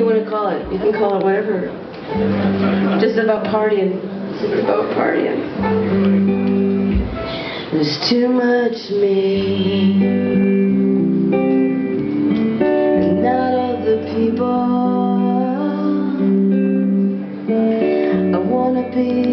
you want to call it. You can call it whatever. Just about partying. Just about partying. There's too much me. And not all the people I want to be.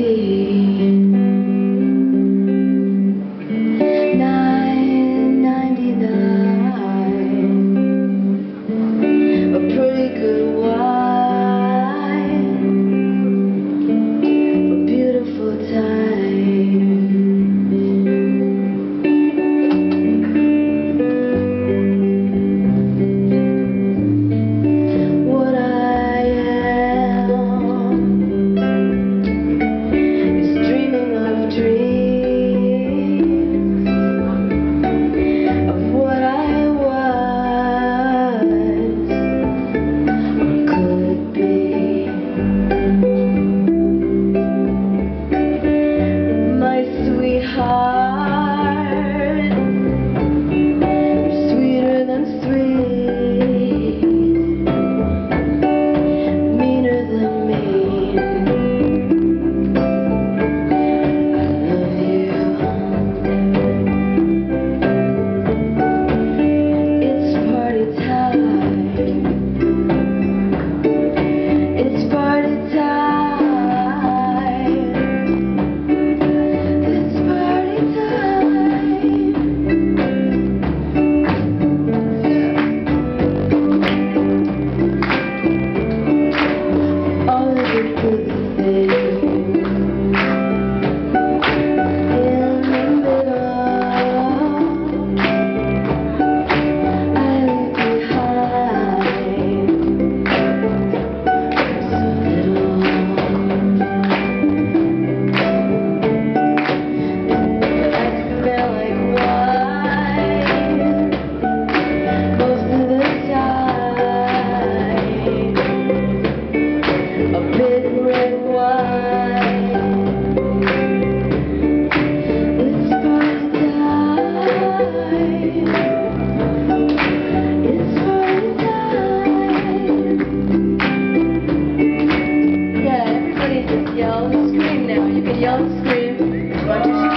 yell and scream now. You can yell and scream. One, two, three.